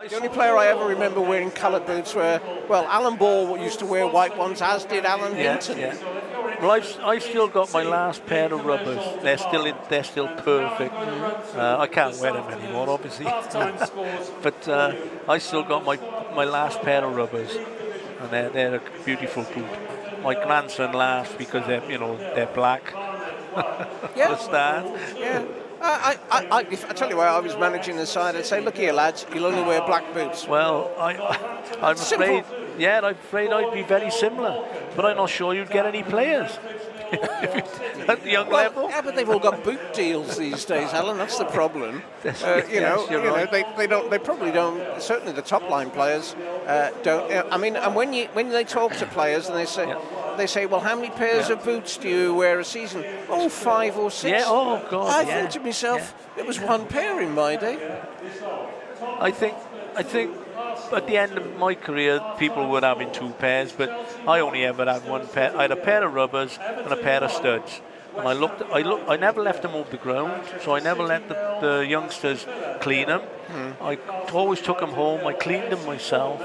The only player I ever remember wearing coloured boots were, well, Alan Ball used to wear white ones, as did Alan Yeah, Hinton. yeah. Well, I've, I've still got my last pair of rubbers. They're still in, they're still perfect. Uh, I can't wear them anymore, obviously. but uh, I still got my my last pair of rubbers, and they're they're a beautiful boot. My grandson laughs because they're you know they're black. Yeah. the start. Yeah. I, I, I, if I tell you why I was managing the side, I'd say, look here, lads, you'll only wear black boots. Well, I, I'm Simple. afraid, yeah, I'm afraid I'd be very similar, but I'm not sure you'd get any players at the young Well, level. yeah, but they've all got boot deals these days, Alan. That's the problem. Yes, Uh, you know, you're you know, they, they don't. They probably don't. Certainly, the top line players uh, don't. uh, I mean, and when you when they talk to players and they say. Yeah. They say, well, how many pairs of boots do you wear a season? Oh, five or six. Yeah, oh, God, I yeah, thought to myself, it was one pair in my day. I think, I think, at the end of my career, people were having two pairs, but I only ever had one pair. I had a pair of rubbers and a pair of studs. And I looked, I look, I never left them off the ground, so I never let the, the youngsters clean them. Hmm. I always took them home. I cleaned them myself,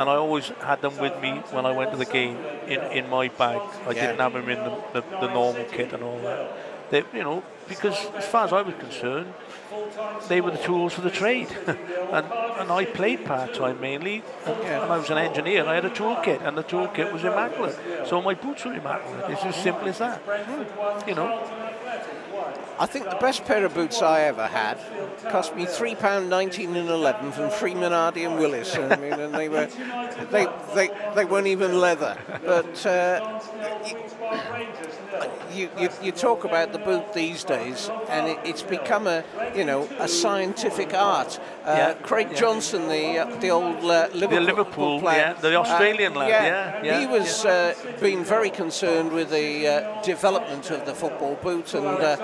and I always had them with me when I went to the game in, in my bag. I Yeah. didn't have them in the, the, the normal kit and all that. They, you know, because as far as I was concerned, they were the tools for the trade. and, and I played part time mainly, and, Yeah. and I was an engineer. and I had a toolkit, and the toolkit was immaculate. So my boots were immaculate. It's as simple as that. Hmm. You know, I think the best pair of boots I ever had cost me three pound nineteen and eleven from Freeman Hardy and Willis. I mean, and they were they they, they weren't even leather. But uh, you, you you talk about the boot these days, and it, it's become a you know a scientific art. Uh, Yeah, Craig yeah. Johnston, the uh, the old uh, Liverpool, Liverpool, player, yeah, the Australian lad, yeah, yeah, he was uh, being very concerned with the uh, development of the football boot, and uh,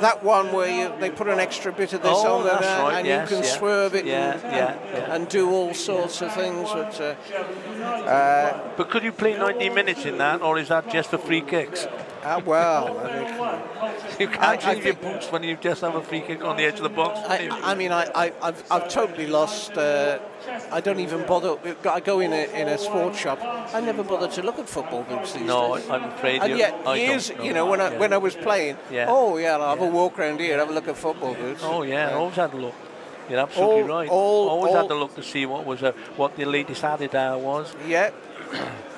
that one where you, they put an extra bit of this Oh, on there, right, and yes, you can yeah. swerve it Yeah, and, yeah, and, yeah. and do all sorts of things. But uh, but could you play 90 minutes in that, or is that just for free kicks? Uh, well, I, think, You can't I- I change your boots when you just have a free kick on the edge of the box. I, I mean, I, I, I've, I've totally lost. Uh, I don't even bother. I go in a, in a sports shop. I never bother to look at football boots these no, days. I'm afraid And you. yet, I years, don't you know, when I yeah. when I was playing, Yeah. oh yeah, I'll have a walk around here, have a look at football boots. Oh yeah, I always had a look. You're absolutely All- right. all- always all- had to look to see what was uh, what the latest Adidas was. Yeah.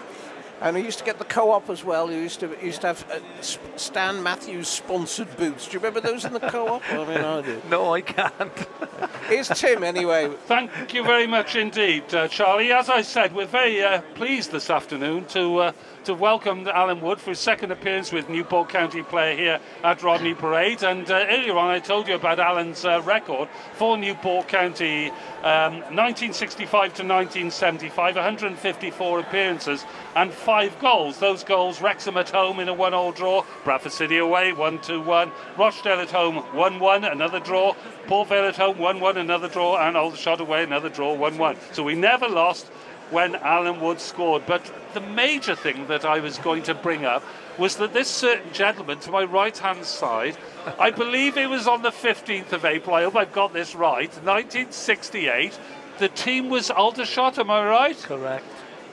And I used to get the co-op as well. You used to used to have uh, Stan Matthews sponsored boots. Do you remember those in the co-op? I mean, I do. No, I can't. Here's Tim anyway. Thank you very much indeed, uh, Charlie. As I said, we're very uh, pleased this afternoon to uh, to welcome Alan Wood for his second appearance with Newport County player here at Rodney Parade. And uh, earlier on, I told you about Alan's uh, record for Newport County, um, 1965 to 1975, 154 appearances and five goals. Those goals: Wrexham at home in a one-all draw, Bradford City away, one-two-one, Rochdale at home, one-one, another draw. Port Vale at home, 1-1, another draw, and Aldershot away, another draw, 1-1. So we never lost when Alan Wood scored. But the major thing that I was going to bring up was that this certain gentleman to my right-hand side, I believe it was on the 15th of April, I hope I've got this right, 1968, the team was Aldershot, am I right? Correct.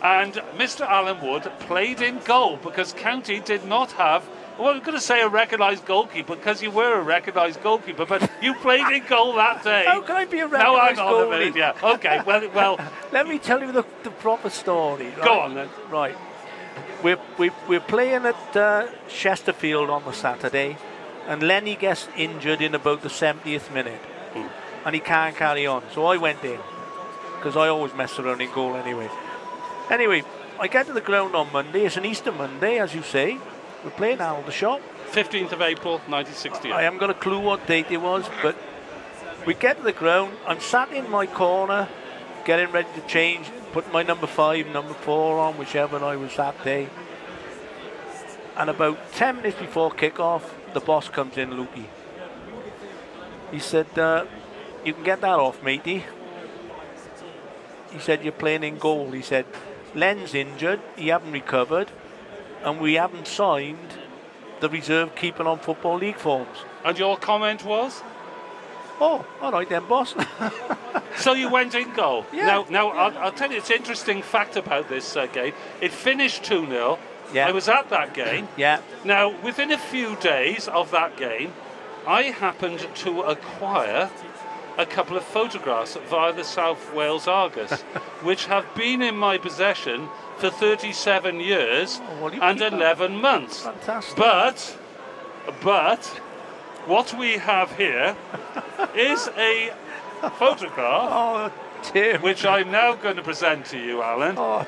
And Mr. Alan Wood played in goal because County did not have. Well, I'm going to say a recognised goalkeeper because you were a recognised goalkeeper, but you played in goal that day. How can I be a No, recognised a minute. goalie? Yeah. Okay. Well, well. Let me tell you the, the proper story. Right? Go on then. Right. We're, we're, we're playing at uh, Chesterfield on the Saturday, and Lenny gets injured in about the 70th minute, and he can't carry on. So I went in, because I always mess around in goal anyway. Anyway, I get to the ground on Monday. It's an Easter Monday, as you say. We're playing Aldershot. 15th of April, 1968. I haven't got a clue what date it was, but we get to the ground. I'm sat in my corner, getting ready to change, put my number five, number four on, whichever I was that day. And about 10 minutes before kick-off, the boss comes in, Lukey. He said, uh, you can get that off, matey. He said, you're playing in goal. He said, Len's injured, he haven't recovered, and we haven't signed the reserve keeper on Football League forms. And your comment was? Oh, all right then, boss. so you went in goal. Yeah. Now, now I'll, I'll tell you, it's an interesting fact about this uh, game. It finished 2 0. Yeah. I was at that game. Yeah. Now, within a few days of that game, I happened to acquire a couple of photographs via the South Wales Argus, which have been in my possession for 37 years Oh, well, and keep them. 11 months. Fantastic. But, but, what we have here is a photograph Oh, which I'm now going to present to you, Alan, Oh,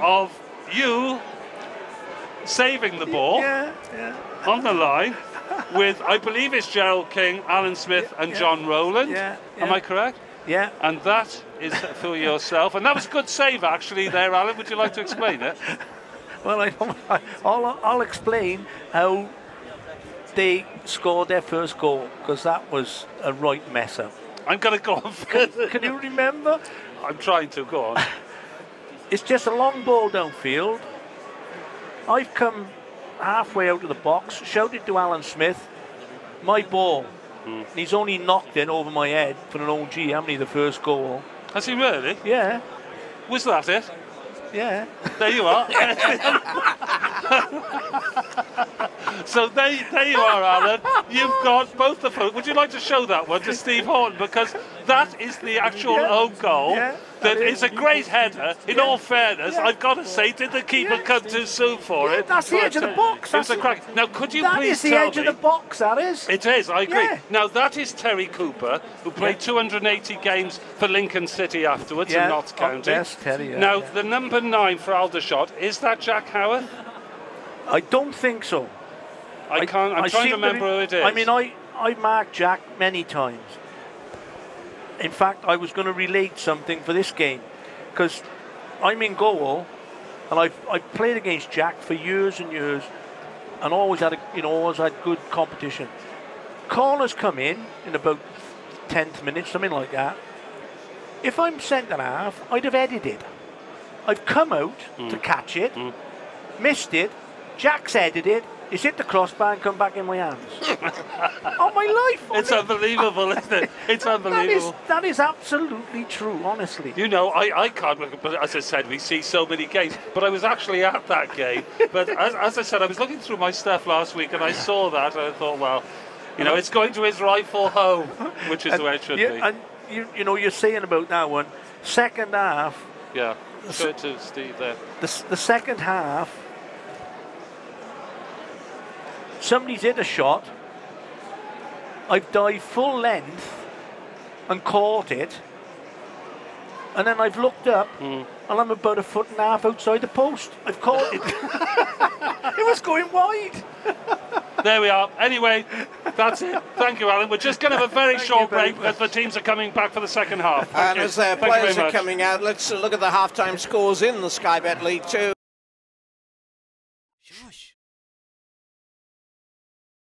of you saving the ball Yeah, yeah. On the line with, I believe it's Gerald King, Alan Smith, and Yeah. John Rowland. Yeah, Am. I correct? Yeah. And that is for yourself. And that was a good save, actually, there, Alan. Would you like to explain it? Well, I don't, I, I'll, I'll explain how they scored their first goal because that was a right mess up. I'm going to go on further. Can you remember? I'm trying to go on. It's just a long ball downfield. I've come halfway out of the box, shouted to Alan Smith, my ball. Hmm. And he's only knocked it over my head for an OG. How many the first goal? Has he really? Yeah, Was that it? yeah. There you are. so there, there you are, Alan. You've got both the photos. Would you like to show that one to Steve Horton? Because that is the actual Yeah. own goal. Yeah, That that is a great header. In Yeah. all fairness, Yeah. I've got to say, did the keeper come too soon for it? that's the edge of the uh, box, It was a that's- crack. Now, could you That please is the edge me, of the box. That is. It is. I agree. Now that is Terry Cooper, who played Yeah. 280 games for Lincoln City afterwards in Notts Oh, County. yes, Terry, now the number nine for Aldershot is that Jack Howarth? I don't think so. I can't. I'm I trying to remember be- who it is. I mean, I, I marked Jack many times. In fact, I was going to relate something for this game because I'm in goal and I've, I've played against Jack for years and years and always had a, you know always had good competition. Corners come in in about 10th minute, something like that. If I'm centre half, I'd have edited. I've come out Mm. to catch it, missed it. Jack's headed it. The crossbar and come back in my hands. oh my life! it's unbelievable, isn't it? It's that is unbelievable. that is absolutely true. Honestly, You know, I, I can't look, but as I said, we see so many games. But I was actually at that game. But as, as I said, I was looking through my stuff last week and I saw that and I thought, well, you know, it's going to his rightful home, which is and, where it should you, be. and you, you know you're saying about that one. Second half, yeah. Show it to Steve there. the, the second half, somebody's hit a shot. I've dived full length and caught it, and then I've looked up Hmm. and I'm about a foot and a half outside the post. I've caught it. it was going wide. There we are. Anyway, that's it. Thank you, Alan. We're just going to have a very short you very break because the teams are coming back for the second half. Thank And you. as their Thank players are much. coming out, let's look at the halftime scores in the Sky Bet League 2.